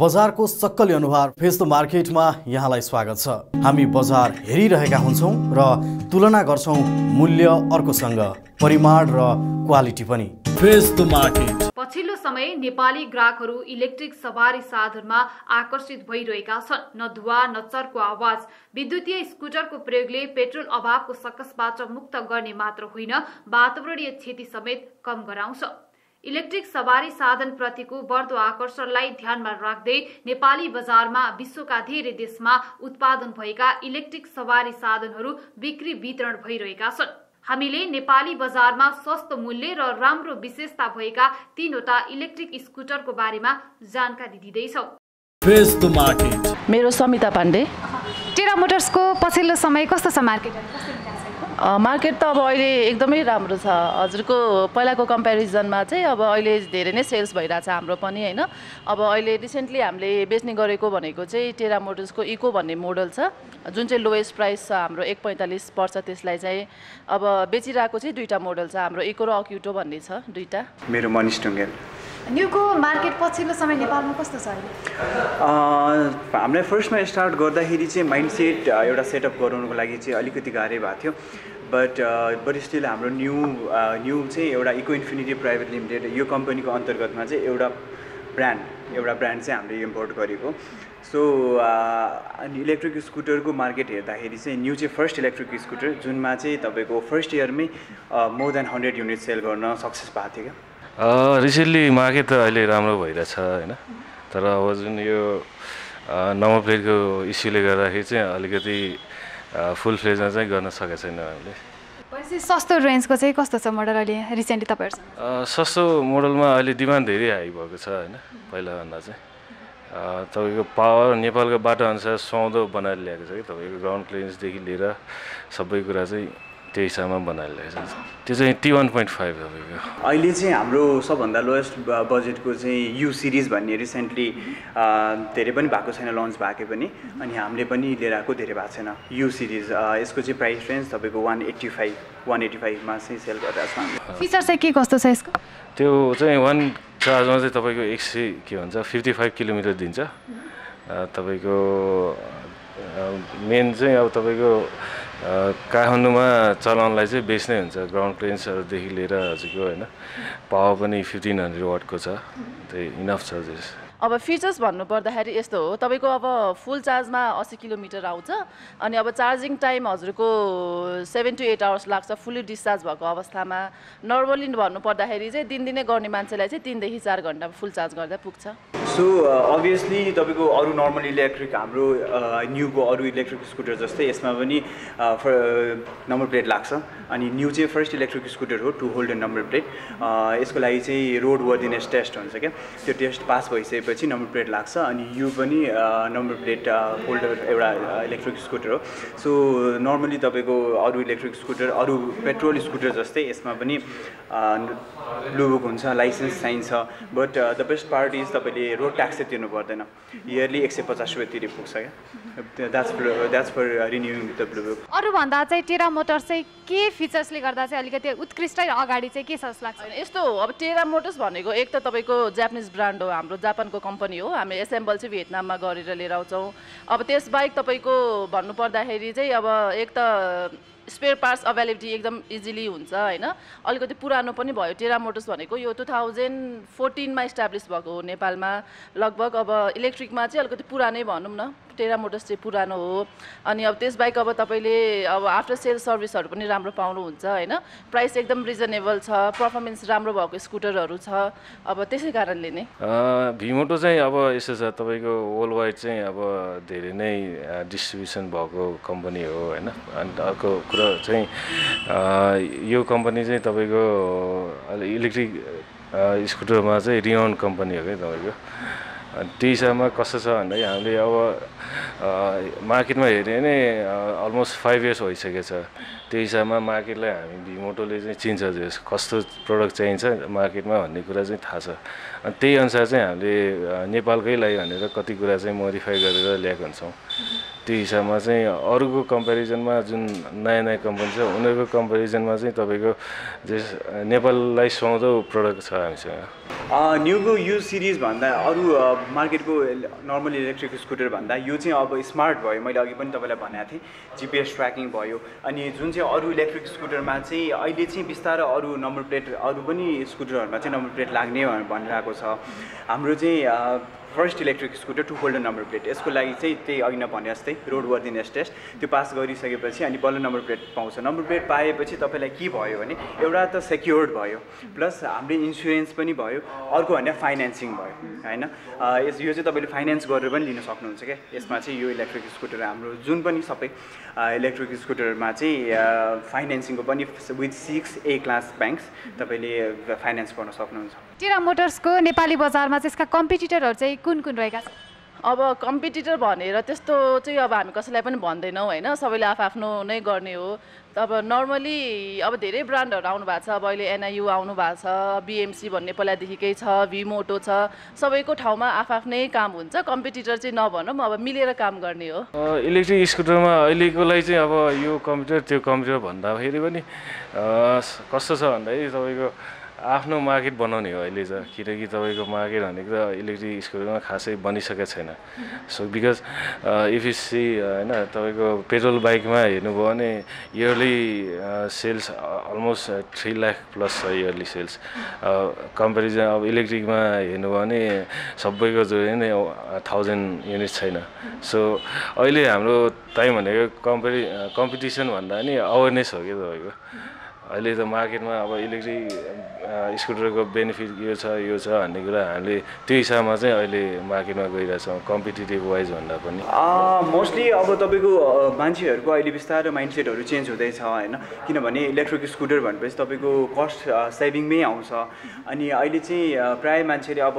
बजारको सक्कली अनुहार फेस द मार्केटमा यहाँलाई स्वागत छ। हामी बजार हेरिरहेका हुन्छौँ र तुलना गर्छौँ मूल्य अर्कोसँग परिमाण र क्वालिटी पनि। Face the market. पछिल्लो समय नेपाली ग्राहकहरू इलेक्ट्रिक सवारी साधनमा आकर्षित भइरहेका छन्। न धुवा न चर्को आवाज। विद्युतीय स्कुटरको प्रयोगले पेट्रोल अभावको सकसबाट मुक्त गर्ने मात्र होइन वातावरणीय क्षति समेत कम गराउँछ। इलेक्ट्रिक सवारी साधन प्रतिको बढ्दो आकर्षणलाई ध्यानमा राख्दै नेपाली बजारमा विश्वका धेरै देशमा उत्पादन भएका इलेक्ट्रिक सवारी साधनहरू बिक्री वितरण भइरहेका छन्। हामीले नेपाली बजारमा सस्तो मूल्य र राम्रो विशेषता भएका तीनवटा इलेक्ट्रिक स्कुटरको बारेमा जानकारी दिँदैछौँ। मेरो समिता पाण्डे। टेरा मोटर्सको पछिल्लो समय कस्तो छ मार्केट मार्केट त अब अहिले एकदमै राम्रो छ। हजुरको पहिलाको कम्पेरिजनमा चाहिँ अब अहिले धेरै नै सेल्स भइरहेछ हाम्रो पनि होइन? अब अहिले रिसेन्टली हामीले बेच्ने गरेको भनेको चाहिँ टेरा मोटर्सको इको भन्ने मोडल छ। जुन चाहिँ लोएस्ट प्राइस छ हाम्रो एक पैँतालिस पर्छ त्यसलाई चाहिँ। अब बेचिरहेको चाहिँ दुईवटा मोडल छ हाम्रो इको र अक्युटो भन्ने छ दुईवटा। मेरो मनिष ढुङ्गेल। न्युको मार्केट पछिल्लो समय नेपालमा कस्तो छ अहिले? हामीलाई फर्स्टमा स्टार्ट गर्दाखेरि चाहिँ माइन्ड सेट एउटा सेटअप गराउनुको लागि चाहिँ अलिकति गाह्रै भएको थियो। बट बट स्टिल हाम्रो न्यू न्यू चाहिँ एउटा इको इन्फिनिटी प्राइभेट लिमिटेड यो कम्पनीको अन्तर्गतमा चाहिँ एउटा ब्रान्ड एउटा ब्रान्ड चाहिँ हामीले इम्पोर्ट गरेको। सो अनि इलेक्ट्रिक स्कुटरको मार्केट हेर्दाखेरि चाहिँ न्यू चाहिँ फर्स्ट इलेक्ट्रिक स्कुटर जुनमा चाहिँ तपाईँको first इयरमै more than hundred unit sale गर्न सक्सेस भएको थियो क्या। रिसेन्टली मार्केट त अहिले राम्रो भइरहेछ होइन? तर अब जुन यो नम्बर प्लेटको इस्युले गर्दाखेरि चाहिँ अलिकति फुल फ्लेजमा चाहिँ गर्न सकेको छैन हामीले। सस्तो रेन्जको चाहिँ कस्तो छ मोडल अहिले रिसेन्टली तपाईँहरूसँग? अ, सस्तो मोडलमा अहिले डिमान्ड धेरै हाई भएको छ होइन? पहिलाभन्दा चाहिँ। तपाईँको पावर नेपालको बाटो अनुसार सुहाउँदो बनाएर ल्याएको छ कि? तपाईँको ग्राउन्ड क्लियरेन्सदेखि लिएर सबै कुरा चाहिँ त्यो हिसाबमा बनाएर ल्याएको छ। त्यो चाहिँ टी वान पोइन्ट फाइभ तपाईँको अहिले चाहिँ हाम्रो सबभन्दा लोएस्ट बजेटको चाहिँ यु सिरिज भन्ने रिसेन्टली धेरै पनि भएको छैन लन्च भएको पनि। अनि हामीले पनि लिएर आएको धेरै भएको छैन। यु सिरिज यसको चाहिँ प्राइस रेन्ज तपाईँको one eighty five one eighty फाइभमा चाहिँ सेल गरिरहेको छ फिचर चाहिँ के कस्तो छ यसको? त्यो चाहिँ वान चार्जमा चाहिँ तपाईँको एक सय के भन्छ फिफ्टी फाइभ किलोमिटर दिन्छ। तपाईँको मेन चाहिँ अब तपाईँको काठमाडौँमा चलाउनलाई चाहिँ बेच्नै हुन्छ। ग्राउन्ड क्लियरेन्सहरूदेखि लिएर हजुरको होइन पावर पनि फिफ्टिन हन्ड्रेड वाटको छ। त्यही इनफ छ त्यस अब फिचर्स भन्नुपर्दाखेरि यस्तो हो तपाईँको अब फुल चार्जमा अस्सी किलोमिटर आउँछ अनि अब चार्जिङ टाइम हजुरको सेभेन टु एट आवर्स लाग्छ फुल्ली डिस्चार्ज भएको अवस्थामा। नर्मली भन्नुपर्दाखेरि चाहिँ दिनदिनै गर्ने मान्छेलाई चाहिँ तिनदेखि चार घन्टा फुल चार्ज गर्दा पुग्छ। सो अभियसली तपाईँको अरू नर्मल इलेक्ट्रिक हाम्रो न्यूको अरू इलेक्ट्रिक स्कुटर जस्तै यसमा पनि नम्बर प्लेट लाग्छ। अनि न्यू चाहिँ फर्स्ट इलेक्ट्रिक स्कुटर हो टु होल्ड नम्बर प्लेट यसको लागि चाहिँ रोड वर्दिनेस टेस्ट हुन्छ क्या। त्यो टेस्ट पास भइसकेपछि नम्बर प्लेट लाग्छ। अनि यो पनि नम्बर प्लेट होल्डर एउटा इलेक्ट्रिक स्कुटर हो। सो नर्मली तपाईँको अरू इलेक्ट्रिक स्कुटर अरू पेट्रोल स्कुटर जस्तै यसमा पनि ब्लु बुक हुन्छ लाइसेन्स चाहिन्छ। But the best part is तपाईँले रोड ट्याक्स चाहिँ तिर्नु पर्दैन। इयरली एक सय पचास रुपियाँ तिरे पुग्छ क्या। That's that's for renewing the blue book अरूभन्दा चाहिँ टेरा मोटर्स चाहिँ के फिचर्सले गर्दा चाहिँ अलिकति उत्कृष्ट अगाडि चाहिँ के छ जस्तो लाग्छ? यस्तो हो अब टेरा मोटर्स भनेको एक त तपाईँको जापानिज ब्रान्ड हो हाम्रो जापानको कम्पनी हो हामी एसेम्बल चाहिँ भियतनाममा गरेर लिएर आउँछौँ। अब त्यसबाहेक तपाईँको भन्नुपर्दाखेरि चाहिँ अब एक त स्पेयर पार्ट्स अभाइलेबिलिटी एकदम इजिली हुन्छ होइन? अलिकति पुरानो पनि भयो टेरा मोटर्स भनेको यो टु थाउजन्ड फोर्टिनमा इस्टाब्लिस भएको हो नेपालमा। लगभग अब इलेक्ट्रिकमा चाहिँ अलिकति पुरानै भनौँ न। टेरा मोटर्स चाहिँ पुरानो हो। अनि अब त्यसबाहेक अब तपाईँले अब आफ्टर सेल सर्भिसहरू पनि राम्रो पाउनुहुन्छ होइन? प्राइस एकदम रिजनेबल छ पर्फर्मेन्स राम्रो भएको स्कुटरहरू छ अब त्यसै कारणले नै। भिमोटो चाहिँ अब यसो छ तपाईँको वर्ल्ड वाइड चाहिँ अब धेरै नै डिस्ट्रिब्युसन भएको कम्पनी हो होइन? अन्त अर्को कुरो चाहिँ यो कम्पनी चाहिँ तपाईँको इलेक्ट्रिक स्कुटरमा चाहिँ रिनाउन्ड कम्पनी हो क्या तपाईँको? अनि त्यो हिसाबमा कस्तो छ भन्दाखेरि हामीले अब मार्केटमा हेऱ्यो भने अलमोस्ट फाइभ इयर्स भइसकेको छ। त्यो हिसाबमा मार्केटलाई हामी भिमोटोले चाहिँ चिन्छ कस्तो प्रडक्ट चाहिन्छ मार्केटमा भन्ने कुरा चाहिँ थाहा छ। अनि त्यही अनुसार चाहिँ हामीले नेपालकै लागि भनेर कति कुरा चाहिँ मोडिफाई गरेर ल्याएको हुन्छौँ। त्यो हिसाबमा चाहिँ अरूको कम्पेरिजनमा जुन नयाँ नयाँ कम्पनी छ उनीहरूको कम्पेरिजनमा चाहिँ तपाईँको जस नेपाललाई सुहाउँदो प्रडक्ट छ हामीसँग न्युको यु सिरिज भन्दा अरू मार्केटको नर्मल इलेक्ट्रिक स्कुटर भन्दा यो चाहिँ अब स्मार्ट भयो मैले अघि पनि तपाईँलाई भनेको थिएँ जिपिएस ट्र्याकिङ भयो अनि जुन चाहिँ अरू इलेक्ट्रिक स्कुटरमा चाहिँ अहिले चाहिँ बिस्तारै अरू नम्बर प्लेट अरू पनि स्कुटरहरूमा चाहिँ नम्बर प्लेट लाग्ने भनिरहेको छ। हाम्रो चाहिँ first electric scooter to holder number plate यसको लागि चाहिँ त्यही अघि भने जस्तै रोड वर्दिनेस टेस्ट त्यो पास गरिसकेपछि अनि बल्ल नम्बर प्लेट पाउँछ। नम्बर प्लेट पाएपछि तपाईँलाई के भयो भने एउटा त सेक्योर्ड भयो प्लस हाम्रो इन्सुरेन्स पनि भयो अर्को भने फाइनेन्सिङ भयो होइन? यस यो चाहिँ तपाईँले फाइनेन्स गरेर पनि लिन सक्नुहुन्छ क्या? यसमा चाहिँ यो इलेक्ट्रिक स्कुटर हाम्रो जुन पनि सबै इलेक्ट्रिक स्कुटरमा चाहिँ फाइनेन्सिङको पनि with six A class banks तपाईँले फाइनेन्स गर्न सक्नुहुन्छ। टेरा मोटर्सको नेपाली बजारमा चाहिँ यसका कम्पिटिटरहरू चाहिँ कुन कुन रहेका छन्? अब कम्पिटिटर भनेर त्यस्तो चाहिँ अब हामी कसैलाई पनि भन्दैनौँ होइन। सबैले आफआफ्नो नै गर्ने हो। अब नर्मली अब धेरै ब्रान्डहरू आउनु भएको छ। अब अहिले एनआइयु आउनु भएको छ बिएमसी भन्ने पहिलादेखिकै छ भिमोटो छ। सबैको ठाउँमा आफआफ्नै काम हुन्छ। कम्पिटिटर चाहिँ नभनौँ अब मिलेर काम गर्ने हो। इलेक्ट्रिक स्कुटरमा अहिलेकोलाई चाहिँ अब यो कम्प्युटर त्यो कम्प्युटर भन्दाखेरि पनि अ, कस्तो छ भन्दाखेरि तपाईँको आफ्नो मार्केट बनाउने हो अहिले चाहिँ किनकि तपाईँको मार्केट भनेको त इलेक्ट्रिक स्कुटरमा खासै बनिसकेको छैन। So because if you see होइन तपाईँको पेट्रोल बाइकमा हेर्नुभयो भने yearly sales almost three lakh plus छ इयरली सेल्स कम्पेरिजन अब इलेक्ट्रिकमा हेर्नुभयो भने सबैको जो नि थाउजन्ड युनिट छैन। सो अहिले हाम्रो टाइम भनेको कम्पेरि कम्पिटिसन भन्दा नि अवेरनेस हो क्या तपाईँको? अहिले त मार्केटमा अब इलेक्ट्रिक स्कुटरको बेनिफिट यो छ यो छ भन्ने कुरा हामीले त्यो हिसाबमा चाहिँ अहिले मार्केटमा गइरहेछौँ कम्पिटेटिभ वाइज भन्दा पनि। मोस्टली अब तपाईँको मान्छेहरूको अहिले बिस्तारै माइन्डसेटहरू चेन्ज हुँदैछ होइन? किनभने इलेक्ट्रिक स्कुटर भनेपछि तपाईँको कस्ट सेभिङमै आउँछ। अनि अहिले चाहिँ प्राय मान्छेले अब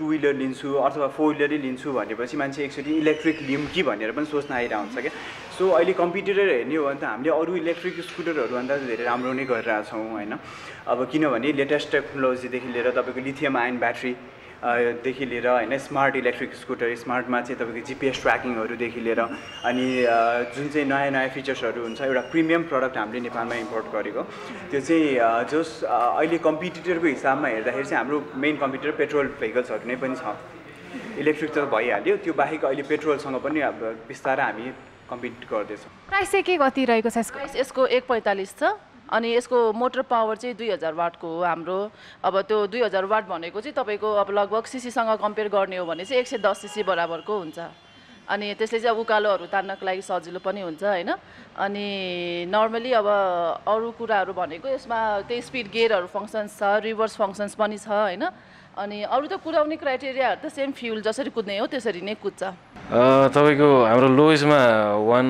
टु विलर लिन्छु अथवा फोर विलरै लिन्छु भनेपछि मान्छे एकचोटि इलेक्ट्रिक लिउँ कि भनेर पनि सोच्न आइरहेको हुन्छ क्या। सो अहिले कम्पिटिटर हेर्ने हो भने त हामीले अरू इलेक्ट्रिक स्कुटरहरूभन्दा धेरै राम्रो नै गरिरहेछौँ होइन? अब किनभने लेटेस्ट टेक्नोलोजीदेखि लिएर तपाईँको लिथियम आयन ब्याट्री देखि लिएर होइन स्मार्ट इलेक्ट्रिक स्कुटर स्मार्टमा चाहिँ तपाईँको जिपिएस ट्र्याकिङहरूदेखि लिएर अनि जुन चाहिँ नयाँ नयाँ फिचर्सहरू हुन्छ एउटा प्रिमियम प्रडक्ट हामीले नेपालमा इम्पोर्ट गरेको। त्यो चाहिँ जस अहिले कम्पिटिटरको हिसाबमा हेर्दाखेरि चाहिँ हाम्रो मेन कम्पिटिटर पेट्रोल भेहिकल्सहरू नै पनि छ। इलेक्ट्रिक त भइहाल्यो त्यो बाहेक अहिले पेट्रोलसँग पनि अब बिस्तारै हामी कम्पिट गर्दैछौँ। प्राइस चाहिँ के कति रहेको छ यसको? प्राइस यसको एक पैँतालिस छ अनि यसको मोटर पावर चाहिँ दुई हजार वाटको हो हाम्रो। अब त्यो दुई हजार वाट भनेको चाहिँ तपाईँको अब लगभग सिसीसँग कम्पेयर गर्ने हो भने चाहिँ एक सय दस सिसी बराबरको हुन्छ। अनि त्यसले चाहिँ अब उकालोहरू तान्नको लागि सजिलो पनि हुन्छ होइन? अनि नर्मली अब अरू कुराहरू भनेको यसमा त्यही स्पिड गियरहरू फङ्सन्स छ रिभर्स फङ्सन्स पनि छ होइन? अनि अरू त कुदाउने क्राइटेरियाहरू त सेम फ्युल जसरी कुद्ने हो त्यसरी नै कुद्छ। अ, तपाईँको हाम्रो लोएस्टमा वान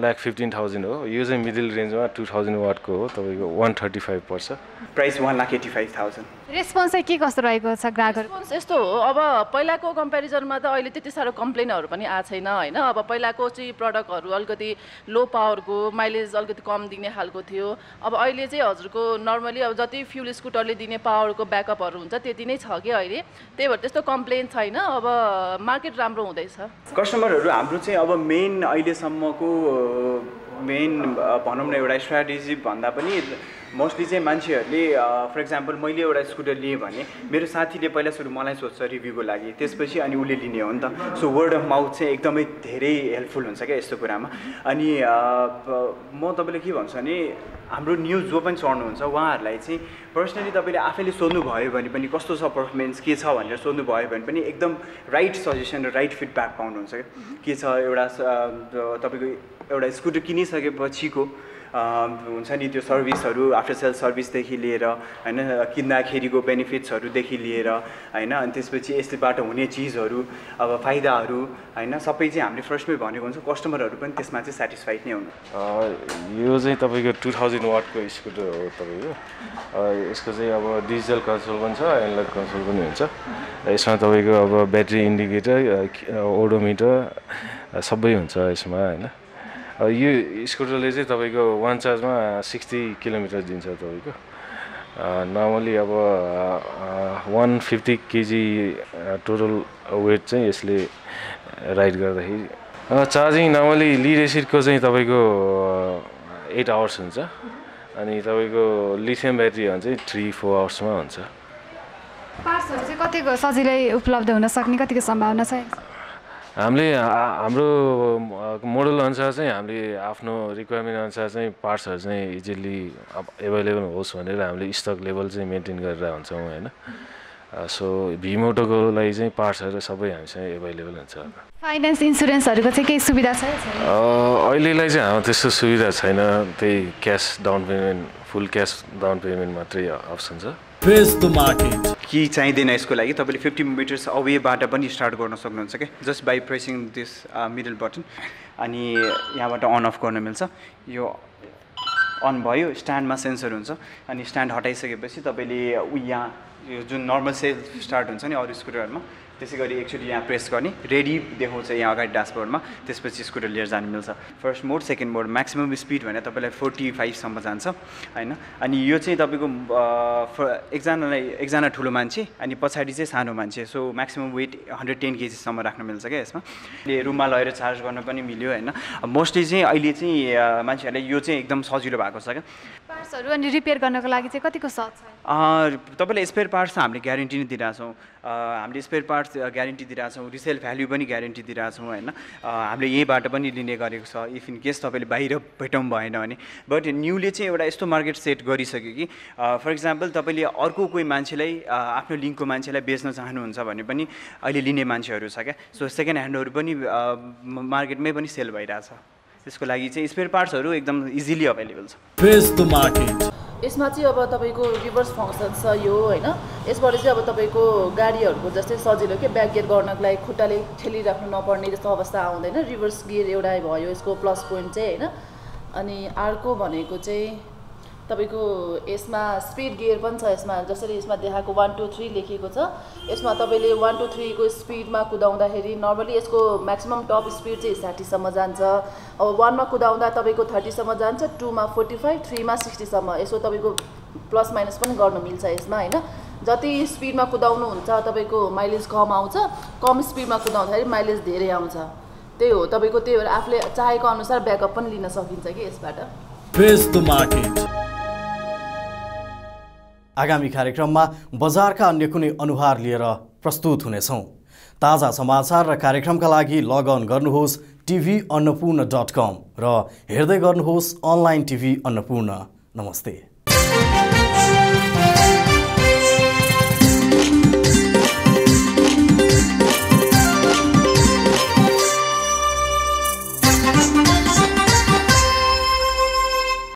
लाख फिफ्टिन थाउजन्ड हो। यो चाहिँ मिडल रेन्जमा टु थाउजन्ड वाटको हो। तपाईँको वान थर्टी फाइभ पर्छ। Price one lakh eighty five thousand response चाहिँ के कस्तो रहेको छ ग्राहकहरू? रेस्पोन्स यस्तो हो। अब पहिलाको कम्पेरिजनमा त अहिले त्यति साह्रो कम्प्लेनहरू पनि आएको छैन होइन? अब पहिलाको चाहिँ प्रडक्टहरू अलिकति लो पावरको माइलेज अलिकति कम दिने खालको थियो। अब अहिले चाहिँ हजुरको नर्मली अब जति फ्युल स्कुटरले दिने पावरको ब्याकअपहरू हुन्छ त्यति नै छ कि अहिले? त्यही भएर त्यस्तो कम्प्लेन छैन अब मार्केट राम्रो हुँदैछ। कस्टमरहरू हाम्रो चाहिँ अब मेन अहिलेसम्मको मेन भनौँ न एउटा स्ट्राटेजी भन्दा पनि मोस्टली चाहिँ मान्छेहरूले फर इक्जाम्पल मैले एउटा स्कुटर लिएँ भने मेरो साथीले पहिला सुरु मलाई सोध्छ रिभ्यूको लागि। त्यसपछि अनि उसले लिने हो नि त। सो वर्ड अफ माउथ चाहिँ एकदमै धेरै हेल्पफुल हुन्छ क्या यस्तो कुरामा। अनि म तपाईँले के भन्छु भने हाम्रो न्युज जो पनि चढ्नुहुन्छ उहाँहरूलाई चाहिँ पर्सनली तपाईँले आफैले सोध्नुभयो भने पनि कस्तो छ पर्फर्मेन्स के छ भनेर सोध्नुभयो भने पनि एकदम राइट सजेसन र राइट फिडब्याक पाउनुहुन्छ क्या। के छ एउटा तपाईँको एउटा स्कुटर किनिसकेपछिको हुन्छ नि त्यो सर्भिसहरू आफ्टर सेल सर्भिसदेखि लिएर होइन किन्दाखेरिको बेनिफिट्सहरूदेखि लिएर होइन अनि त्यसपछि यसबाट हुने चिजहरू अब फाइदाहरू होइन सबै चाहिँ हामीले फर्स्टमै भनेको हुन्छ। कस्टमरहरू पनि त्यसमा चाहिँ सेटिस्फाइड नै हुनु। यो चाहिँ तपाईँको टु थाउजन्ड वाटको स्कुटर हो तपाईँको। यसको चाहिँ अब डिजिटल कन्सोल पनि छ एनलग कन्सोल पनि हुन्छ। यसमा तपाईँको अब ब्याट्री इन्डिकेटर ओडोमिटर सबै हुन्छ यसमा होइन। यो स्कुटरले चाहिँ तपाईँको वान चार्जमा सिक्सटी किलोमिटर दिन्छ तपाईँको। नर्मली अब one fifty KG total weight चाहिँ यसले राइड गर्दाखेरि। चार्जिङ नर्मली लिड एसिडको चाहिँ तपाईँको एट आवर्स हुन्छ। अनि तपाईँको लिथियम ब्याट्री हो भने चाहिँ थ्री फोर आवर्समा हुन्छ। पार्ट्सहरू चाहिँ कतिको सजिलै उपलब्ध हुन सक्ने कतिको सम्भावना छ? हामीले हाम्रो मोडल अनुसार चाहिँ हामीले आफ्नो रिक्वायरमेन्ट अनुसार चाहिँ पार्ट्सहरू चाहिँ इजिली अब एभाइलेबल होस् भनेर हामीले स्टक लेभल चाहिँ मेन्टेन गरेर हुन्छौँ होइन? सो भिमोटोको लागि चाहिँ पार्ट्सहरू सबै हामीसँग एभाइलेबल हुन्छ। फाइनेन्स इन्सुरेन्सहरूको चाहिँ केही सुविधा छ? अहिलेलाई चाहिँ हाम्रो त्यस्तो सुविधा छैन। त्यही cash down payment full cash down payment मात्रै अप्सन छ. कि चाहिँदैन यसको लागि तपाईँले फिफ्टी मिटर्स अवेबाट पनि स्टार्ट गर्न सक्नुहुन्छ क्या? Just by pressing this middle button अनि यहाँबाट अन अफ गर्न मिल्छ। यो अन भयो स्ट्यान्डमा सेन्सर हुन्छ। अनि स्ट्यान्ड हटाइसकेपछि तपाईँले यहाँ यो जुन नर्मल सेल्फ स्टार्ट हुन्छ नि अरू स्कुटरहरूमा त्यसै गरी एकचोटि यहाँ प्रेस गर्ने रेडी देखाउँछ यहाँ अगाडि ड्यासबोर्डमा त्यसपछि स्कुटर लिएर जानु मिल्छ। First mode second mode maximum speed भने तपाईँलाई फोर्टी फाइभसम्म जान्छ होइन? अनि यो चाहिँ तपाईँको एकजनालाई एकजना ठुलो मान्छे अनि पछाडि चाहिँ सानो मान्छे so maximum weight hundred ten केजीसम्म राख्न मिल्छ क्या यसमा। ले रुममा लगेर चार्ज गर्न पनि मिल्यो होइन? मोस्टली चाहिँ अहिले चाहिँ मान्छेहरूलाई यो चाहिँ एकदम सजिलो भएको छ क्या। पार्ट्सहरू अनि रिपेयर गर्नको लागि चाहिँ कतिको सहज छ? अँ, तपाईँलाई स्पेयर पार्ट्स हामीले ग्यारेन्टी नै दिइरहेछौँ हामीले स्पेयर पार्ट्स ग्यारेन्टी दिइरहेछौँ रिसेल भ्याल्यु पनि ग्यारेन्टी दिइरहेछौँ होइन? हामीले यहीँबाट पनि लिने गरेको छ इफ इन केस तपाईँले बाहिर भेटाउनु भएन भने। बट न्युले चाहिँ एउटा यस्तो मार्केट सेट गरिसक्यो कि फर इक्जाम्पल तपाईँले अर्को कोही मान्छेलाई आफ्नो लिङ्कको मान्छेलाई बेच्न चाहनुहुन्छ भने पनि अहिले लिने मान्छेहरू छ क्या? सो सेकेन्ड ह्यान्डहरू पनि मार्केटमै पनि सेल भइरहेछ। त्यसको लागि चाहिँ स्पेयर पार्ट्सहरू एकदम इजिली अभाइलेबल छ। Market. यसमा चाहिँ अब तपाईँको रिभर्स फङ्सन छ यो होइन? यसबाट चाहिँ अब तपाईँको गाडीहरूको जस्तै सजिलो के ब्याक गियर गर्नको लागि खुट्टाले ठेलिराख्नु नपर्ने जस्तो अवस्था आउँदैन। रिभर्स गियर एउटा भयो यसको प्लस पोइन्ट चाहिँ होइन? अनि अर्को भनेको चाहिँ तपाईँको यसमा स्पिड गियर पनि छ यसमा जसरी यसमा देखाएको वान टू थ्री लेखिएको छ। यसमा तपाईँले वान टू थ्रीको स्पिडमा कुदाउँदाखेरि नर्मली यसको म्याक्सिमम् टप स्पिड चाहिँ साठीसम्म जान्छ। अब वानमा कुदाउँदा तपाईँको थर्टीसम्म जान्छ टूमा फोर्टी फाइभ थ्रीमा सिक्सटीसम्म यसो तपाईँको प्लस माइनस पनि गर्नु मिल्छ यसमा होइन? जति स्पिडमा कुदाउनुहुन्छ तपाईँको माइलेज कम आउँछ। कम स्पिडमा कुदाउँदाखेरि माइलेज धेरै आउँछ। त्यही हो तपाईँको त्यही भएर आफूले चाहेको अनुसार ब्याकअप पनि लिन सकिन्छ कि यसबाट। Face the market. आगामी कार्यक्रममा बजारका अन्य कुनै अनुहार लिएर प्रस्तुत हुनेछौँ। ताजा समाचार र कार्यक्रमका लागि लगअन गर्नुहोस् टिभी अन्नपूर्ण डट कम र हेर्दै गर्नुहोस् अनलाइन टिभी अन्नपूर्ण। नमस्ते।